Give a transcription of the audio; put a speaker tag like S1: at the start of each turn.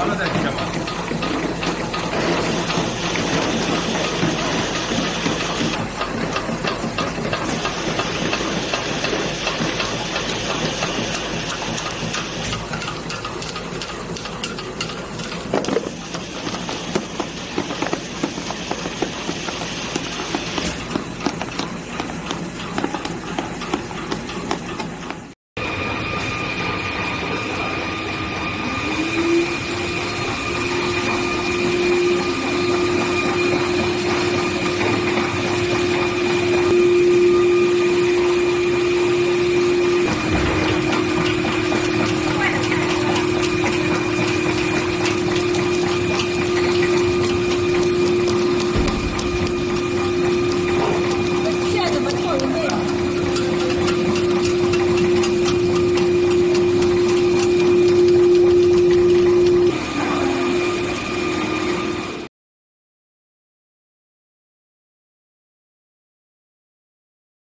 S1: 많아져야 돼.